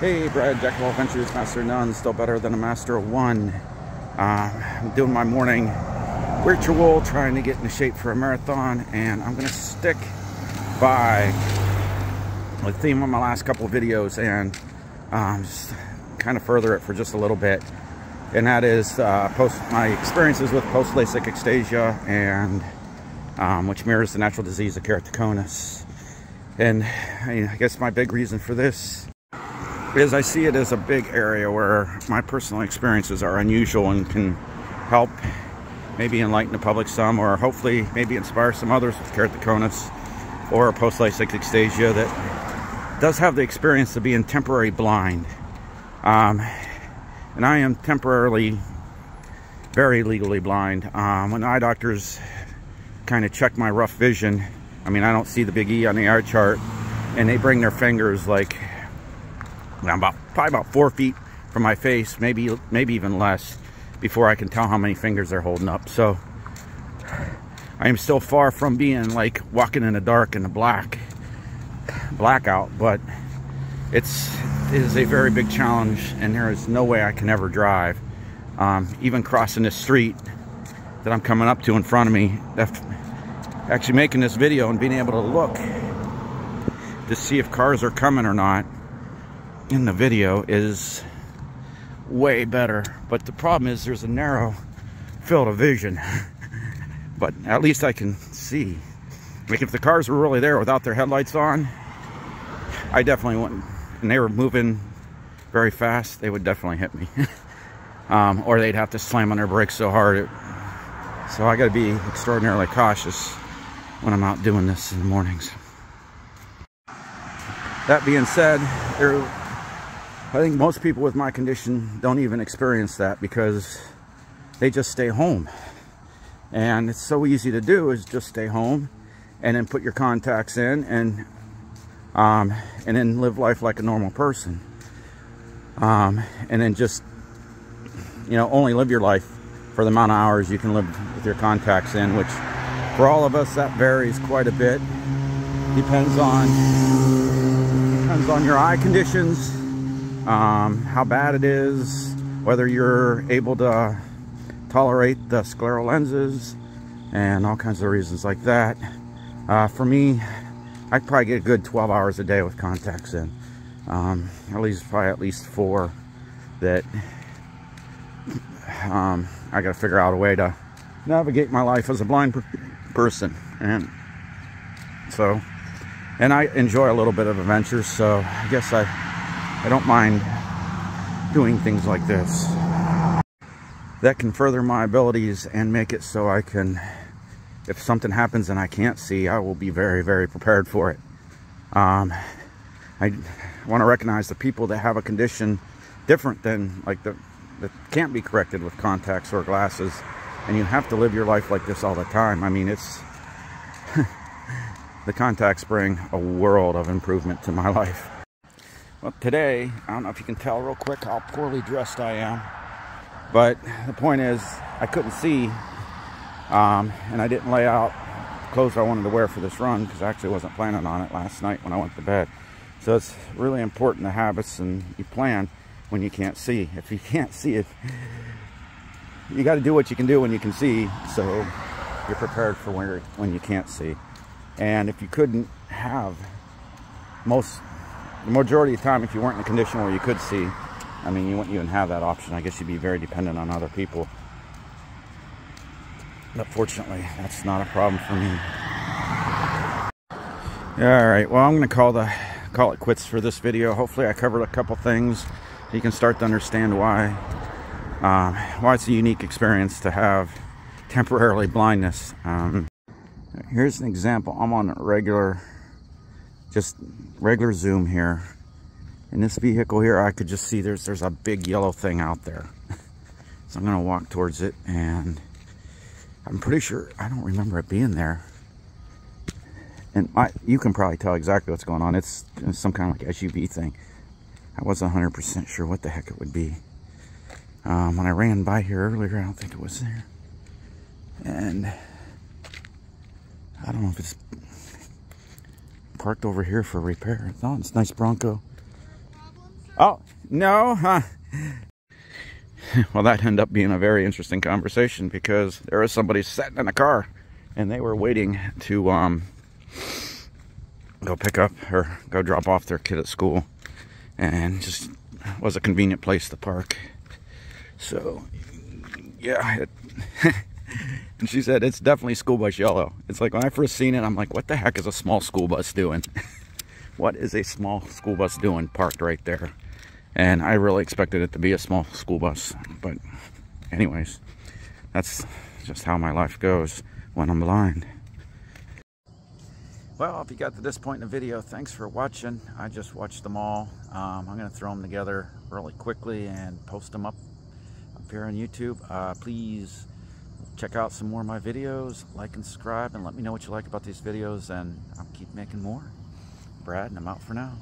Hey, Brad, Jack of all Adventures, Master None, still better than a Master of One. Uh, I'm doing my morning ritual, trying to get into shape for a marathon, and I'm to stick by the theme of my last couple of videos and um, just kind of further it for just a little bit. And that is uh, post my experiences with post-LASIK ectasia, and um, which mirrors the natural disease of keratoconus. And I guess my big reason for this is I see it as a big area where my personal experiences are unusual and can help maybe enlighten the public some or hopefully maybe inspire some others with keratoconus or post-LASIK ectasia that does have the experience of being temporary blind. Um, and I am temporarily very legally blind. Um, when eye doctors kind of check my rough vision, I mean, I don't see the big E on the eye chart, and they bring their fingers like, I'm about, probably about four feet from my face, maybe, maybe even less, before I can tell how many fingers they're holding up. So, I am still far from being like walking in the dark in the black, blackout, but it's, it is a very big challenge, and there is no way I can ever drive. Um, even crossing this street that I'm coming up to in front of me, actually making this video and being able to look to see if cars are coming or not in the video is way better. But the problem is there's a narrow field of vision. but at least I can see. Like if the cars were really there without their headlights on, I definitely wouldn't. And they were moving very fast, they would definitely hit me. um, or they'd have to slam on their brakes so hard. It, so I got to be extraordinarily cautious when I'm out doing this in the mornings. That being said, there, I think most people with my condition don't even experience that because they just stay home. And it's so easy to do is just stay home and then put your contacts in and um, and then live life like a normal person. Um, and then just, you know, only live your life for the amount of hours you can live with your contacts in, which for all of us, that varies quite a bit. Depends on depends on your eye conditions, um, how bad it is, whether you're able to tolerate the scleral lenses, and all kinds of reasons like that. Uh, for me, I probably get a good 12 hours a day with contacts in. Um, at least probably at least four that um, I got to figure out a way to navigate my life as a blind person and so and I enjoy a little bit of adventure so I guess I I don't mind doing things like this that can further my abilities and make it so I can if something happens and I can't see I will be very very prepared for it um, I want to recognize the people that have a condition different than like the that can't be corrected with contacts or glasses and you have to live your life like this all the time. I mean, it's the contacts bring a world of improvement to my life. Well, today, I don't know if you can tell real quick how poorly dressed I am, but the point is, I couldn't see, um, and I didn't lay out clothes I wanted to wear for this run because I actually wasn't planning on it last night when I went to bed. So it's really important to habits and you plan when you can't see. If you can't see it, you got to do what you can do when you can see so you're prepared for when, when you can't see and if you couldn't have most the majority of the time if you weren't in a condition where you could see I mean you wouldn't even have that option. I guess you'd be very dependent on other people. But fortunately that's not a problem for me. All right. Well I'm gonna call the call it quits for this video. Hopefully I covered a couple things. You can start to understand why um, why it's a unique experience to have temporarily blindness. Um, here's an example. I'm on regular, just regular zoom here. In this vehicle here, I could just see there's there's a big yellow thing out there. so I'm gonna walk towards it and I'm pretty sure, I don't remember it being there. And you can probably tell exactly what's going on. It's some kind of like SUV thing. I wasn't 100% sure what the heck it would be. Um, when I ran by here earlier, I don't think it was there. And I don't know if it's parked over here for repair. No, it's nice Bronco. Oh, no, huh? well, that ended up being a very interesting conversation because there was somebody sitting in a car and they were waiting to um, go pick up or go drop off their kid at school and just was a convenient place to park. So, yeah. It and she said, it's definitely school bus yellow. It's like when I first seen it, I'm like, what the heck is a small school bus doing? what is a small school bus doing parked right there? And I really expected it to be a small school bus. But anyways, that's just how my life goes when I'm blind. Well, if you got to this point in the video, thanks for watching. I just watched them all. Um, I'm going to throw them together really quickly and post them up, up here on YouTube. Uh, please check out some more of my videos, like and subscribe, and let me know what you like about these videos, and I'll keep making more. Brad, and I'm out for now.